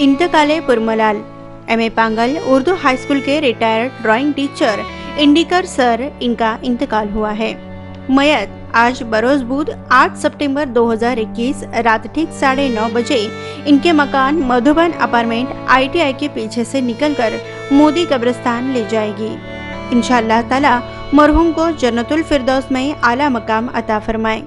इंतकाले पुरमलाल, M A Pongal, Urdu high school के retired drawing teacher, Indikar sir, इनका इंतकाल हुआ है। मयत, आज बरोज बुध 8 सितंबर 2021 रात ठीक साढ़े नौ बजे, इनके मकान मधुबन अपार्टमेंट आईटीआई के पीछे से निकलकर मोदी कब्रिस्तान ले जाएगी। इंशाल्लाह ताला, मरहूम को जन्नतुल फिरदौस में आला मकाम अता फरमाए।